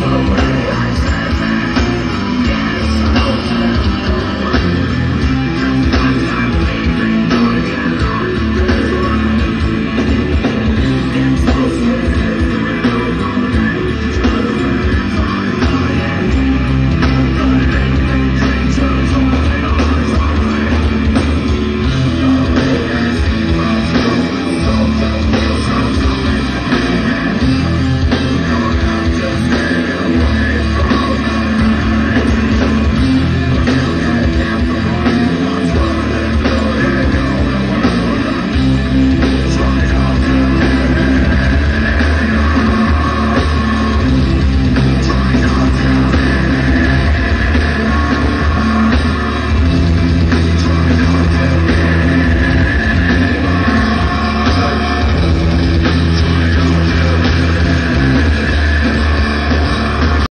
the way.